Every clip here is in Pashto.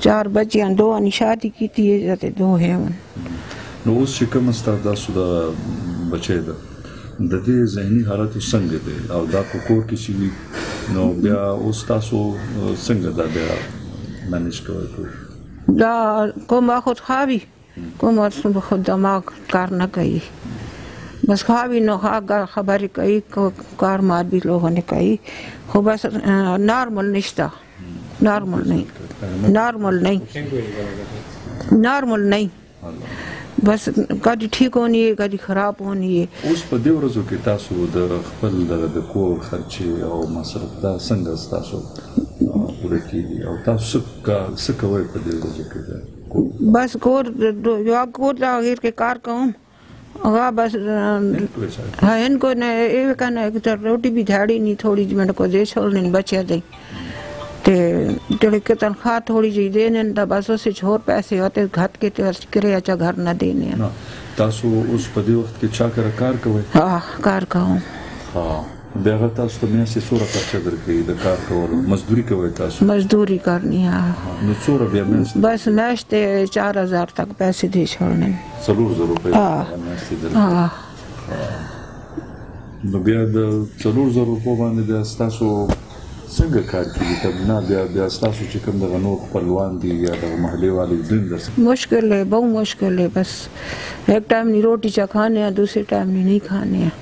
چار بچیان دوه نه شادي کی تی ته دوه هیون نو اوس چې کوم ستاسو د سودا بچی ده د دې ذهني حالت څنګه دی او دا په کور کې چې وي نو بیا اوس تاسو څنګه دا بیا منیج کوئ دا کومه خود خاوي کوم وخت به خود دماغ کار نه کوي بس خاوي نو هغه خبرې کوي کار ما دي لوغونه کوي خو بس نارمل نشته نارمل نه نارمل نه نارمل نه بس کدي ټیک ونی کدي خراب ونی اوس په دې ورځو کې تاسو د خپل د کور خرچي او مصرف دا څنګه تاسو پوره کیږي او تاسو څه کوئ په دې ورځو کې بس کور یو کور دا غیر کې کار کوم هغه بس هن کو نه یو کنه ته روټي به جاړي نه ثوړي جمن کو دې څول نه بچیا دی ته ټړي کې تنخواه ثوړي جي دې نه دا بس سه چور پیسې هوته غت کې ته ورس کرے اچا گھر نه دی نه تاسو اوس په دې وخت کې چا کار کوي ها کار کوم ها بیا هغه تاسو ته میاشتې څوره خرچه درکوي د کار کولو مزدوري کوي تاسو مزدوري کوي ها نو څوره بیا میاشتې بس میاشتې 4000 تک پیسې دي شوړنه 3000 روپۍ میاشتې درکوي نو بیا د 3000 روپو باندې بیا تاسو څنګه کار کوي ته نه بیا بیا تاسو چې کوم دغه نور خپلوان دي یا د محلي والي دین در مشکل ہے بہت مشکل ہے بس ایک ٹائم نہیں روٹی چا کھانے ہیں دوسرے ٹائم نہیں نہیں کھانے ہیں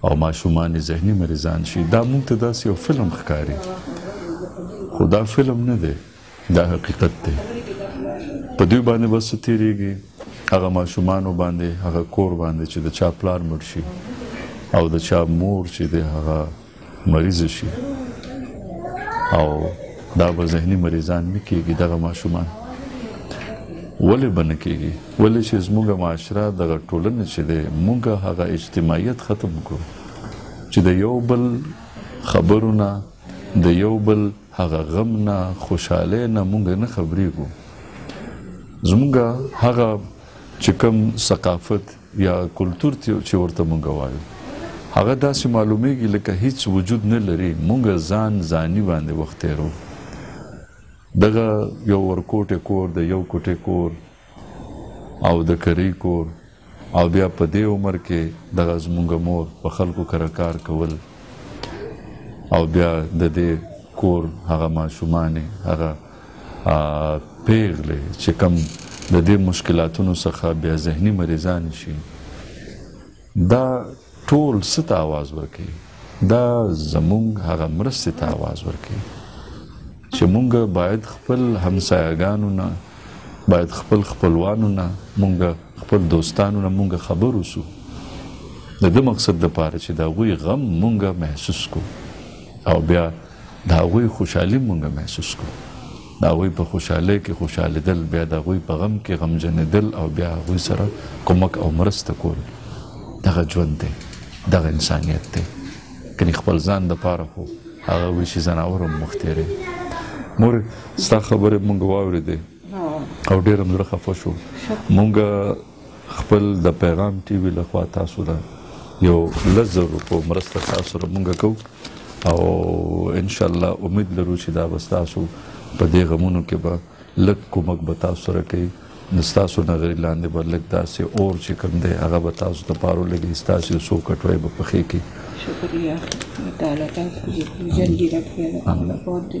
او ماشومان یې ذهني مریضان شي دا موږ ته داسې یو فلم ښکاري خو دا فلم نه دی دا حقیقت دی په دوی باندې بس تیریږي هغه ماشومان باندې هغه کور باندې چې د چا پلار مړ شي او د چا مور چې د هغه مریض شي او دا به ذهني مریضان نه کیږي دغه ماشومان ولې بنه کیږي ولې چې زموږ معاشره دغه ټولنه چې دی موږ هغه اجتماعیت ختم کړو چې د یو بل خبرو نه د یو بل هغه غم نه خوشاله نه موږ نه خبرېږو زموږ هغه چې کوم ثقافت یا کلچر چې ورته مونږ وایو هغه داسې معلومیږي لکه هیڅ وجود نه لري مونږ ځان ځاني باندې وخت تیرو دغه یو ورکوټه کور د یو کوټه کور او د کري کور او بیا په دې عمر کې دغه زمونږ مور په خلکو کره کار کول او بیا د دې کور هغه ماشومان هغه پیغلې چې کم د دې مشکلاتونو څخه بیا ذهني مریضان شي دا ټول څه ته اواز ورکوي دا زمونږ هغه مرستې ته اواز ورکوي چې مونږ باید خپل همسایګانو نه باید خپل خپلوانو نه مونږ خپل دوستانو نه مونږ خبر اوسو د دې مقصد لپاره چې دا غوي غم مونږه محسوس کو او بیا د هغوی خوشحالي موږ محسوس کړو، د هغوی په خوشحالۍ کې خوشحالېدل، بیا د هغوی په غم کې غمجنېدل او بیا هغوی سره کمک او مرسته کول، دغه ژوند دی، دغه انسانیت دی، ګنې خپل ځان دپاره خو هغه وحشي ځناور هم مختېری. مورې! ستا خبرې موږ واورېدې. او ډېر هم زړه خفه شو مونږ خپل د پیغام ټي وي لخوا تاسو ته یو لس زر روپو مرسته تاسو سره مونږ کوو او ان شاء الله امید لرو چې دا به ستاسو په دې غمونو کې به لږ کومک به تاسو سره کوي نو ستاسو نظر لاندې به لږ داسې اور چې کوم دی هغه به تاسو ته پارو لګي ستاسو څو کټوي به پخې کې شکریہ تعالی تاسو دې ژوند دې راکړي الله پاک دې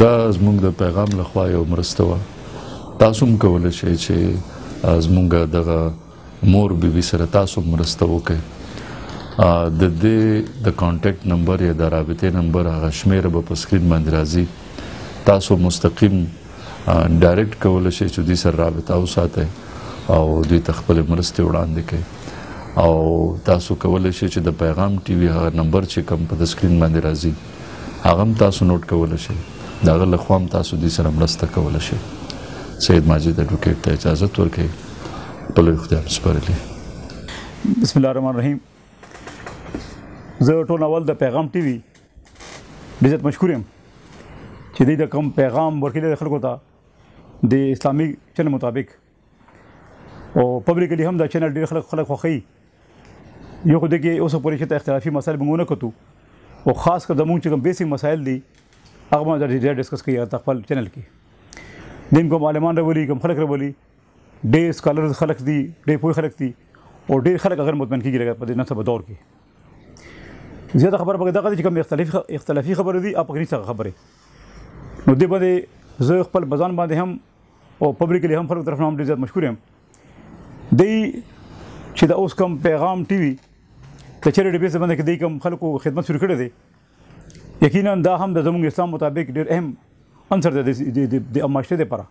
دا زموږ د پیغام لخوا یو مرسته وه تاسو هم کولی شئ چې زموږ دغه مور بي بي سره تاسو مرسته وکړئ د دې د کانټیکټ نمبر یا د رابطې نمبر هغه شمیره به په سکرین باندې راځي تاسو مستقیم ډایرکټ کولی شئ چې دوی سره رابطه وساتئ او دوی ته خپل مرستې وړاندې کړئ او تاسو کولی شئ چې د پیغام ټي وي هغه نمبر چې کم په د سکرین باندې راځي هغه هم تاسو نوټ کول شي دا غل خو هم تاسو دې سره مرسته کول شي سید ماجد اډوکیټ ته اجازه ورکړي په لوی خدای سپارلې بسم الله الرحمن الرحیم زه ټول اول د پیغام ټي وي عزت مشکور یم چې دې د کوم پیغام ورکړي خلکو ته د اسلامي چل مطابق او پبلکلی هم دا چینل ډیر خلک خلک خوخی یو خو دغه اوس پورې چې اختلافي مسایل موږ نه کوو او خاص کر زموږ چې کوم بیسیک مسایل دي هغه موږ ډیر ډیسکس کوي هغه خپل چینل کې دیم کوم عالمان راولي کوم خلک راولي ډیر سکالرز خلک دي ډیر پوه خلک دي او ډیر خلک غیر مطمئن کیږي لکه په دې نسبت دور کې زیاته خبره پکې دغه چې کوم اختلافي اختلافي خبره دي اپ غني څخه خبره نو دې باندې زه خپل بزن باندې هم او پبلکلی هم خلکو طرف نه هم ډېر زیات مشکور یم دی چې د اوس کم پیغام ټي وي د چیرې ډي بیس باندې کې دی کم خلکو خدمت شروع کړی دی یقینا دا هم د زموږ اسلام مطابق ډېر اهم عنصر دی د معاشرې لپاره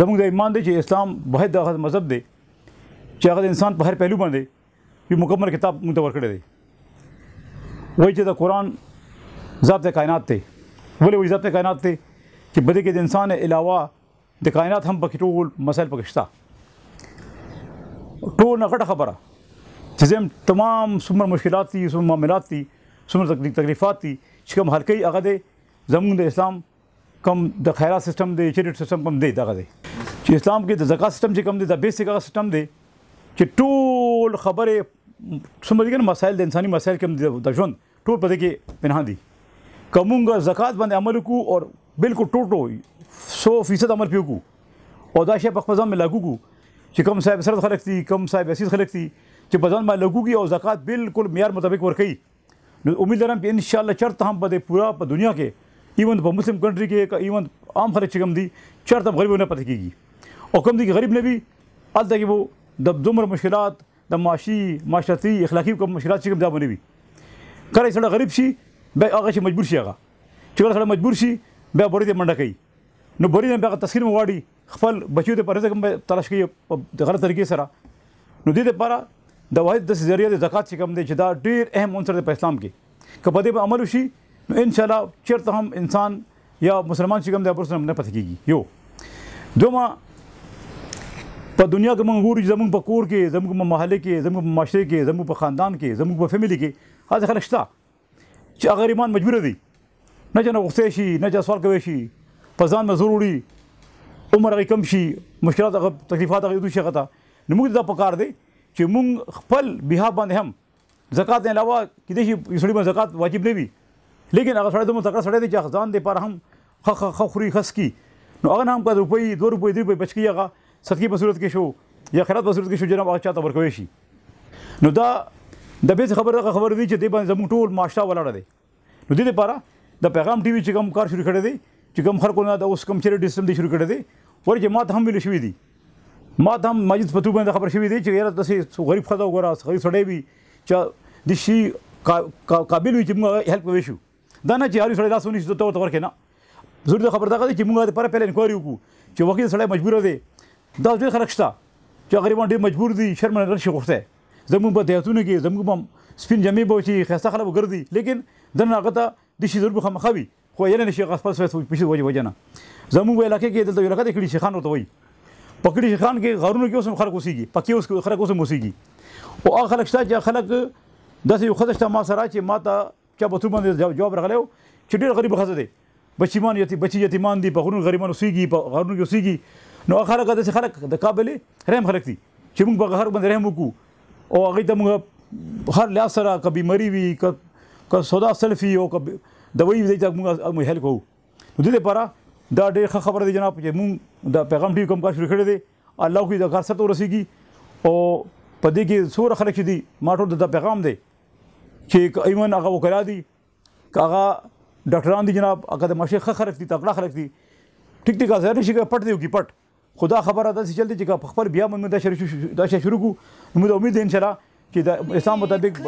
زموږ د ایمان دی چې اسلام واحد هغه مذهب دی چې هغه د انسان په هر پهلو باندې یو مکمل کتاب موږ ته ورکړی دی وایي چې د قرآن ذات کائنات دی ولې وایي ذات کائنات دی چې بده کې د انسان علاوه د کائنات هم پکې ټول مسایل پکې شته ټول نه غټه خبره چې زم تمام څومره مشکلات دي څومره معاملات دي څومره تکلیفات دي چې کوم حل کوي هغه دی زمونږ د اسلام کوم د خیرات سیستم دی چیریټ سیستم کوم دی دغه دی چې اسلام کې د زکات سیستم چې کوم دی د بیسیک هغه سیستم دی چې ټول خبره څومره دي مسائل د انساني مسائل کې د ژوند ټول په دې کې پنهان دي کومګه زکات باندې عمل کو او بالکل ټوټو 100% عمل پیو کو او دا شی په خپل ځان لاګو کو چې کوم صاحب سره خلک دي کوم صاحب اسید خلک دي چې په ځان باندې لاګو کی او زکات بالکل معیار مطابق ورکړي نو امید لرم چې ان شاء الله چرته هم په دې پورا په دنیا کې ایوند په مسلم کنټری کې کا ایوند عام خلک چې کوم دي چرته غریب نه پاتې کیږي او کوم دي غریب نه وي الته کې وو د دومره مشکلات د معاشي معاشرتي اخلاقي کوم مشکلات چې کوم دا باندې وي کله چې غریب شي به هغه چې مجبور شي هغه چې کله مجبور شي به بورې ته منډه کوي نو بری نه بیا تسخير مواړي خپل بچو ته پرځه کوم تلاش کوي د غلط طریقې سره نو دې لپاره د واحد د ذریعہ د زکات چې کوم دی چې دا ډیر اهم عنصر دی په اسلام کې که په دې عمل وشي نو ان شاء الله چیرته هم انسان یا مسلمان چې کوم دی پرسنم نه پته کیږي یو دوما په دنیا کې موږ ګورو چې زموږ په کور کې زموږ په محله کې زموږ په معاشره کې زموږ په خاندان کې زموږ په فیملی کې هغه خلک شته چې هغه غریبان مجبور دي نه چې نه غوښتې شي نه چې سوال کوي شي په ځان مزور وړي عمر هغه کم شي مشکلات هغه تکلیفات هغه دوی شي غته نو موږ دا پکار دی چې موږ خپل بها باندې هم زکات نه علاوه کې دي چې سړي باندې زکات واجب نه وي لیکن هغه سړی دومره تکړه سړی دی چې ځان دې پر هم ښه ښه ښه خوري ښه سکي نو هغه نه هم که روپۍ دوه روپۍ درې روپۍ بچکي هغه صدقې په صورت کې شو یا خیرات په صورت کې شو جناب هغه چاته ورکوی شي نو دا د بیس خبر دغه خبر دی چې د باندې زموږ ټول معاشره ولاړه دی نو دې لپاره د پیغام ټي وي چې کوم کار شروع کړی دی چې کوم خلکو نه د اوس کوم چیرې ډیسم دی شروع کړی دی ورکه ما ته هم ویل شوی دی ما ته هم مجید پتو باندې خبر شوی دی چې یاره تاسو غریب خزه وګوره غریب سړی وي چې د شي قابل وي چې موږ هیلپ کوي شو دا نه چې هر سړی لاس ونیسي ته ورته ورکې نه زور د خبر دغه دی چې موږ د پر پیل انکوایري وکړو چې وکیل سړی مجبور دی دا ډېر خلک شته چې غریبان ډېر مجبور دي شرم نه شي غوښته زموږ په دیاتونو کې زموږ په سپین جامې به شي خسته خلک ګرځي لیکن دنه هغه ته د شي ضرور خامخا وي خو یې نه شي خپل سره سوچ پښې وجه وجه نه زموږ علاقې کې دلته یو لکه کړي شيخان ورته وایي په کړي شيخان کې غارونو کې اوسم خلک اوسېږي پکې اوس خلک اوسم اوسېږي او هغه خلک شته چې خلک داسې یو خدای شته ما سره چې ما ته چا بتو باندې جواب راغلی و چې ډېر غریب ښځه دی بچیمان یتي بچي یتیمان دي په غرونو غریبان اوسېږي په غرونو کې اوسېږي نو خلک داسې خلک د کابل رحم خلک دي چې موږ په غهر باندې رحم وکړو او هغوی ته موږ هر لحاظ سره که بیماري وي که که سودا سلفي او که دوی دی ته موږ هیل کوو نو دې لپاره دا ډېر ښه خبره دی جناب چې موږ د پیغام ټي کوم کار شروع کړی دی الله خو دې د کار سره ورسېږي او په دې کې څومره خلک چې دي ما ټول د پیغام دی چې ایمن هغه وکړه دي هغه ډاکټران دي جناب هغه د مشه خه خلک دي تکړه خلک دي ټیک ټیک ځای نشي پټ دی کی پټ خدا خبره ده چې جلدی چې خپل بیا موږ دا شروع دا شروع کو موږ امید ان شاء الله چې د اسلام مطابق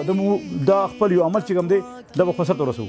د خپل یو عمل چې کوم دی د خسرت ورسو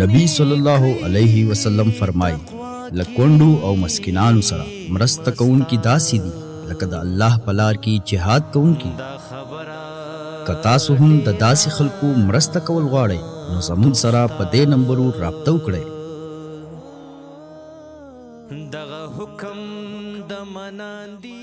نبی صلی الله علیه وسلم فرمایي لکوندو او مسکینانو سره مرسته کوونکي داسې دي لکه د الله په لار کې جهاد کوونکي که تاسو هم د داسې خلکو مرسته کول غواړئ نو زموږ سره په دې نمبرو رابطه وکړئ دغه حکم د مناندي